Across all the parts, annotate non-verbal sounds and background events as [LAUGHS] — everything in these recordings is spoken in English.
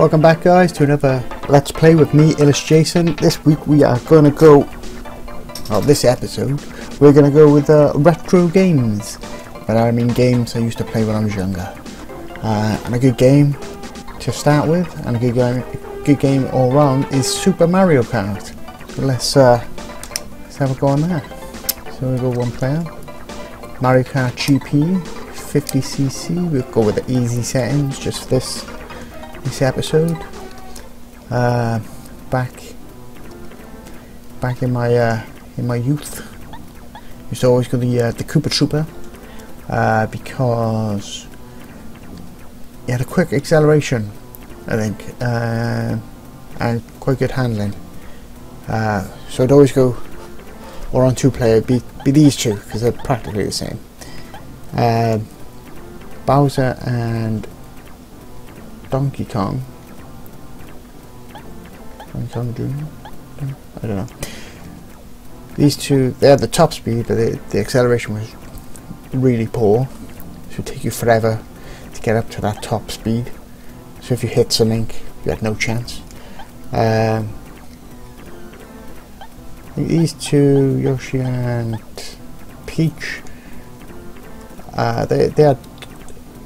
Welcome back guys to another Let's Play with me, Illus Jason. This week we are going to go, well this episode, we're going to go with uh, retro games. But I mean games I used to play when I was younger. Uh, and a good game to start with, and a good game, good game all round is Super Mario Kart. So let's, uh, let's have a go on there. So we go one player. Mario Kart GP, 50cc, we'll go with the easy settings just this this episode. Uh, back back in my uh, in my youth, used to always go the uh, the Koopa Troopa uh, because it had a quick acceleration, I think, uh, and quite good handling. Uh, so I'd always go or on two player be be these two because they're practically the same. Bowser and Donkey Kong. Donkey Kong Jr. I don't know. These two, they had the top speed, but the, acceleration was really poor. It would take you forever to get up to that top speed. So if you hit something, you had no chance. Um, these two, Yoshi and Peach, uh, they, they had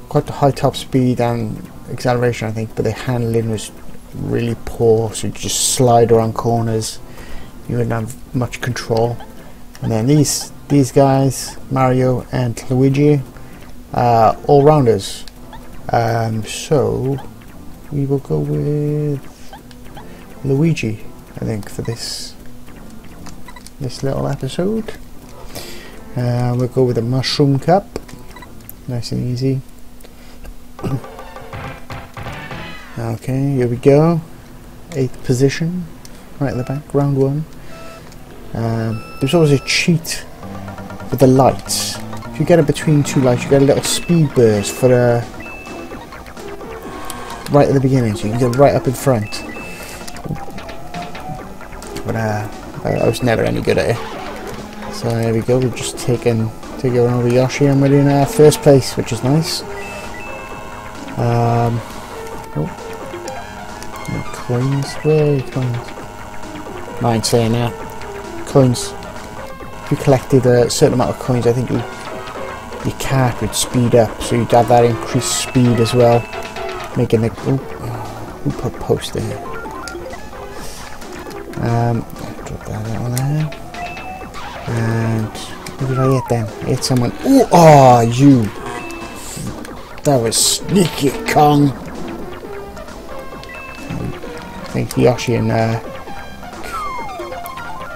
quite a high top speed and acceleration I think but the handling was really poor so you just slide around corners. You wouldn't have much control. And then these these guys Mario and Luigi uh, all rounders um, so we will go with Luigi I think for this this little episode. Uh, we'll go with a mushroom cup. Nice and easy [CLEARS THROAT] Okay, here we go. Eighth position, right at the back, round one. Um, there's always a cheat with the lights. If you get it between two lights, you get a little speed burst for uh, right at the beginning, so you can get right up in front. But uh, I, I was never any good at it. So there we go. We've just taken taken over Yoshi, and we're in uh, first place, which is nice. Um, oh coins? Where coins? Mind saying that. Coins. If you collected a certain amount of coins, I think you, your cart would speed up, so you'd have that increased speed as well. Making the... Oh, who put post there? Um, drop that on there. And... What did I hit then? I hit someone... Ooh, oh, you! That was sneaky, Kong! Think Yoshi and uh,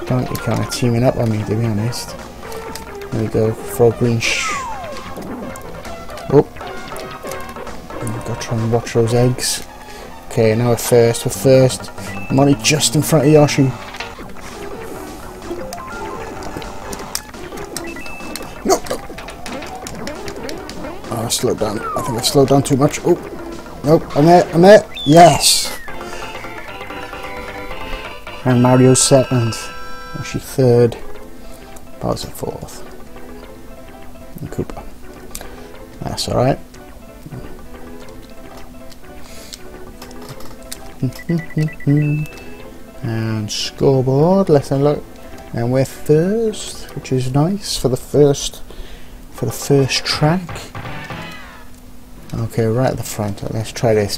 Donkey kind of teaming up on me, to be honest. There we go, frog green. Oh! I've got to try and watch those eggs. Okay, now we're first, we're first. I'm only just in front of Yoshi. No! Oh, I slowed down. I think I slowed down too much. Oh! Nope, I'm there, I'm there. Yes! And Mario second, Yoshi third, Bowser fourth, and Koopa. That's alright. [LAUGHS] and scoreboard, let's have a look. And we're first, which is nice for the first for the first track. Okay, right at the front. Let's try this.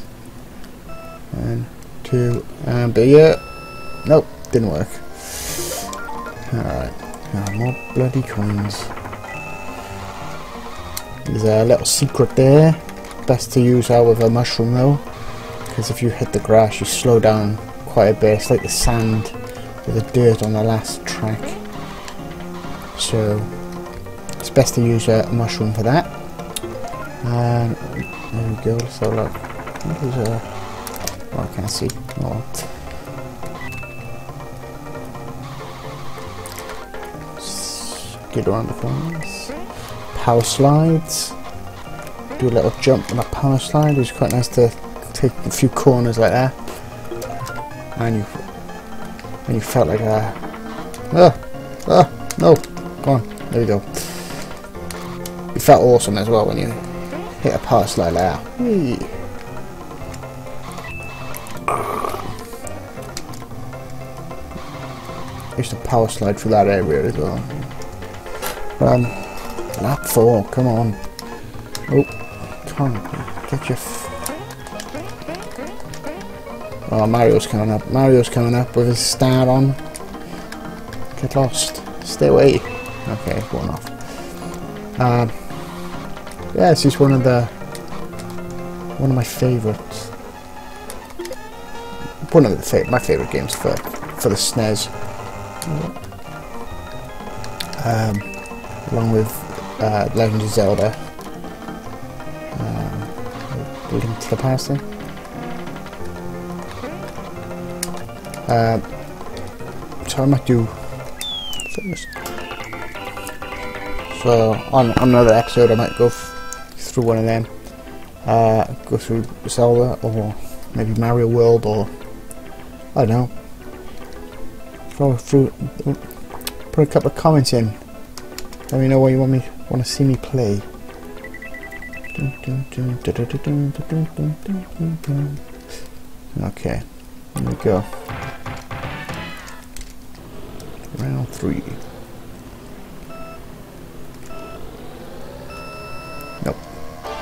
One, two, and be it. Nope, didn't work. Alright, now more bloody coins. There's a little secret there. Best to use out with a mushroom though. Because if you hit the grass you slow down quite a bit. It's like the sand with the dirt on the last track. So it's best to use a mushroom for that. And there we go, so look. What is a... Oh, I can't see. Oh. Get around the corners. Power slides. Do a little jump on a power slide. It's quite nice to take a few corners like that. And you, and you felt like a, ah, ah, no, go on, there you go. You felt awesome as well when you hit a power slide like that. Whee. used power slide for that area as well. Um, lap four, come on. Oh, come on, get your... oh, Mario's coming up. Mario's coming up with his star on. Get lost. Stay away. Okay, going off. Um, yeah, this is one of the one of my favourites. One of the fa my favourite games for for the SNES. Um, along with uh, Legend of Zelda. Um, Link to the Past thing. Uh, so I might do so on, on another episode I might go through one of them. Uh, go through Zelda or maybe Mario World or I don't know. Throw through put a couple of comments in. Oh, Let me know what you want me want to see me play. Okay, here we go. Round three. Nope.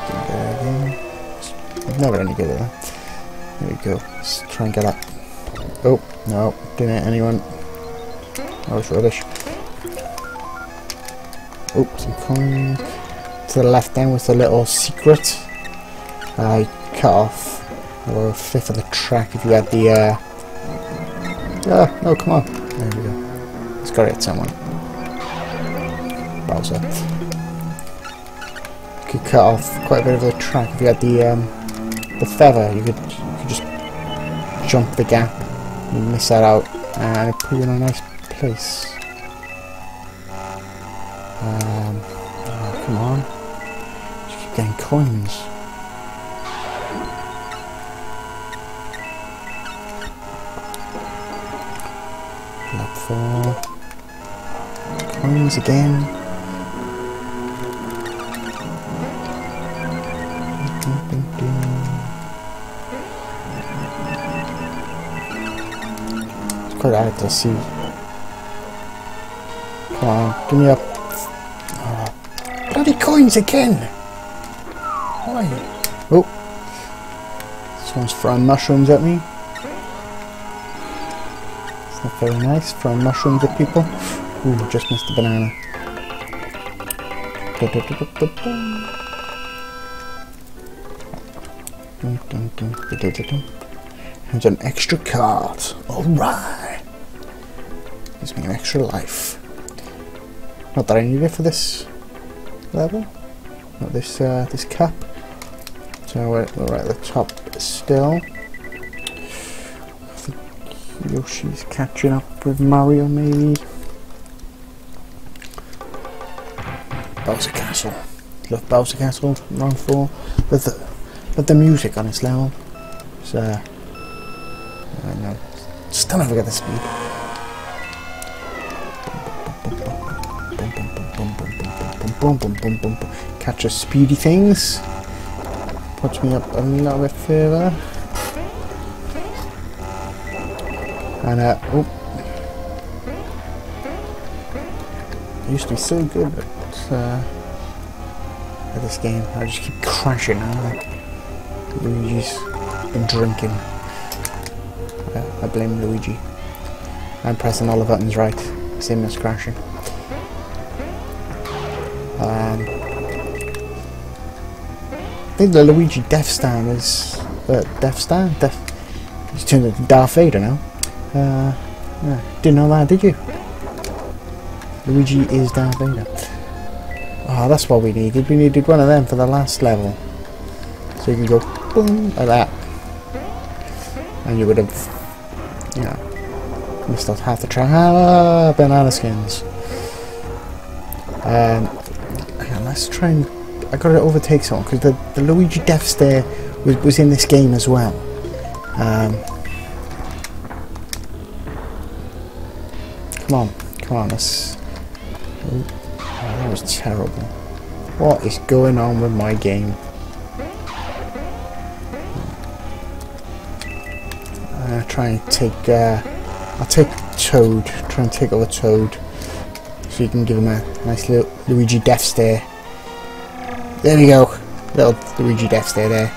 Get anything. Never good at that. There we go. Let's try and get up. Oh, no. Didn't anyone. That was rubbish. Oh, some coin. To the left then with the little secret. I cut off a fifth of the track if you had the uh Ah, no, come on. There we go. It's gotta hit someone. Bowser. You could cut off quite a bit of the track if you had the um the feather, you could you could just jump the gap and miss that out and put you in a nice place. Um, oh, come on. Just keep getting coins. Lap four. Coins again. Quite hard to see. Come on, give me up. Bloody coins again! Why? Oh. Someone's throwing mushrooms at me. It's not very nice, throwing mushrooms at people. Ooh, just missed the banana. And an extra card. Alright. Gives me an extra life. Not that I need it for this level. Not this uh, this cap. So we're, we're at the top still. I think Yoshi's catching up with Mario maybe. Bowser Castle. Love Bowser Castle, round four. With the, with the music on its level. So, I don't know. Just don't forget the speed. Boom, boom, boom, boom, boom. Catch a speedy things. Puts me up a little bit further. And, uh, oh. I used to be so good at, uh, at this game. I just keep crashing. Like Luigi's been drinking. I, I blame Luigi. I'm pressing all the buttons right. Same as crashing. Um, I think the Luigi Death Star is uh, Death Star. Death. He's turned into Darth Vader now. Uh, yeah, didn't know that, did you? Luigi is Darth Vader. Oh, that's what we needed. We needed one of them for the last level. So you can go boom like that, and you would have, you know, missed out half the track. Ah, banana skins. Um, let's try and... I gotta overtake someone, because the, the Luigi Death Stare was, was in this game as well. Um, come on, come on, let's... Oh, that was terrible. What is going on with my game? Uh, try and take uh, I'll take Toad, try and take over Toad. So you can give him a nice little Luigi death stare. There we go. Little Luigi death stare there.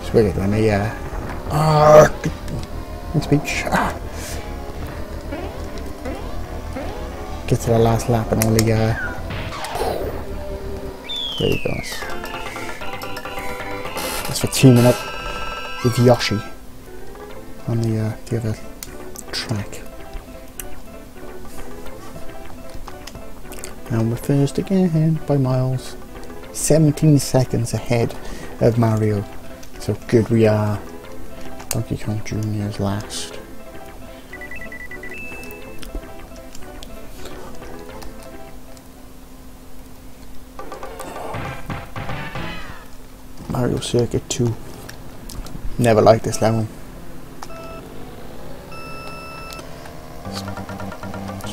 It's weird when they, uh... Ah, good speech. Ah. Get to the last lap and only, uh... There you go. That's for teaming up with Yoshi on the, uh, the other track. And we're first again by miles. 17 seconds ahead of Mario. So good we are. Donkey Kong Jr. is last. Mario Circuit 2. Never liked this level.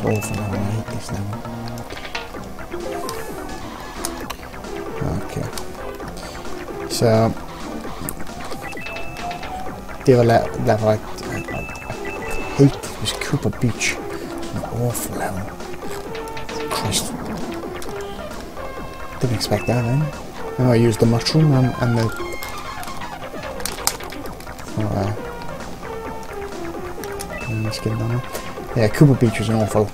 It's awful now, I hate this level. Okay. So, the other le level I, I, I hate was Koopa Beach. An awful level. Christ. Didn't expect that then. Oh, I used the mushroom and, and the... Oh, uh, the skin on it. Yeah, Koopa Beach was an awful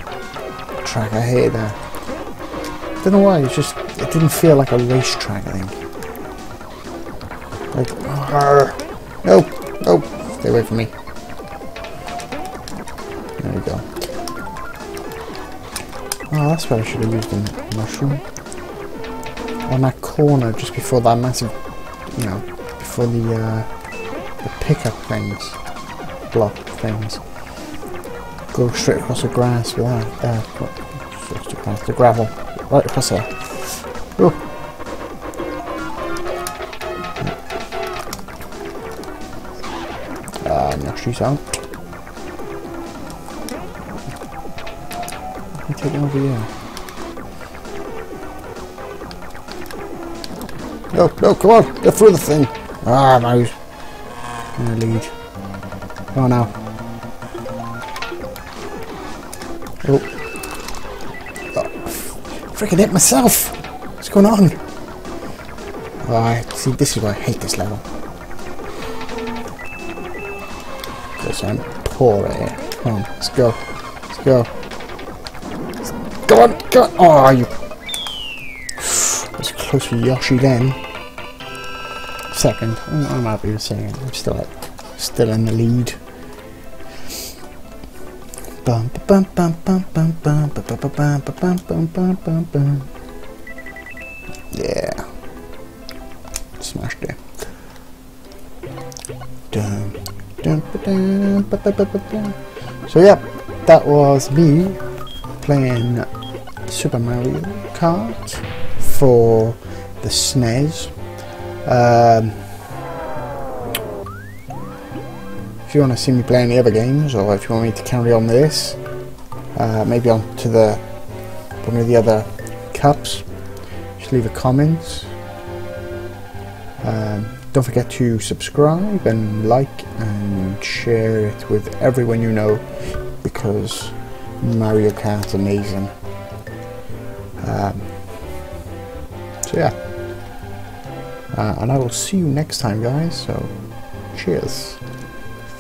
track. I hated that. Don't know why. It's just it didn't feel like a racetrack. I think. Like, argh. no, no, stay away from me. There we go. Oh, that's where I should have used the mushroom. On that corner, just before that massive, you know, before the uh, the pickup things, block things. Go straight across the grass that. Uh, what, the, the gravel, right across there. Oh. Uh, now she's out. Let me take it over here. No, no, come on, get through the thing. Ah, mouse. I'm gonna lead. On now. Oh. oh. Freaking hit myself. What's going on? Alright, see, this is why I hate this level. Because I'm poor at it. Come on, let's go. Let's go. Go on, go on. Oh, you. [SIGHS] was close for Yoshi then. Second. I'm, I'm happy with. I'm still, still in the lead. Yeah. Smash day. So yeah, that was me playing Super Mario Kart for the SNES. Um, you want to see me play any other games or if you want me to carry on this, uh, maybe on to the one of the other cups, just leave a comment. Um, don't forget to subscribe and like and share it with everyone you know because Mario Kart's amazing. Um, so yeah. Uh, and I will see you next time guys, so cheers.